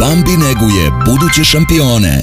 Bambi neguje buduće šampione.